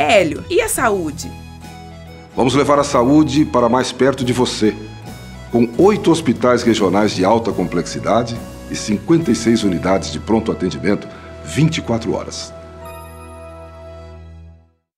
Hélio, e a saúde? Vamos levar a saúde para mais perto de você. Com oito hospitais regionais de alta complexidade e 56 unidades de pronto atendimento 24 horas.